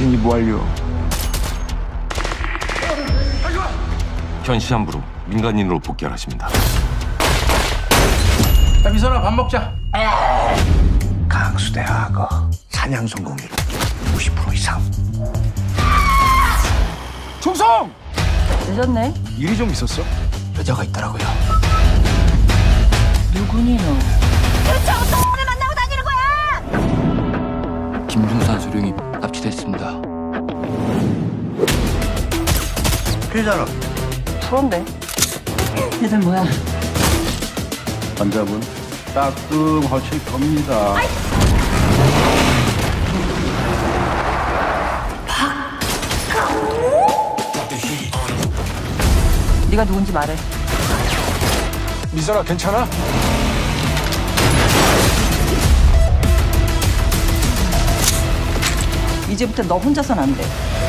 진입 완료. 현 시한부로 민간인으로 복귀하십니다. 야 미선아 밥 먹자. 강수대하고 사냥 성공률 90% 이상. 충성! 늦었네. 일이 좀 있었어? 여자가 있더라고요. 누구니 너? 김중산 소령이 납치됐습니다. 피해자는 그런데. 얘들 뭐야? 환자분 따끔하실 겁니다. 네가 누군지 말해. 미선아 괜찮아? 이제부터 너 혼자선 안 돼.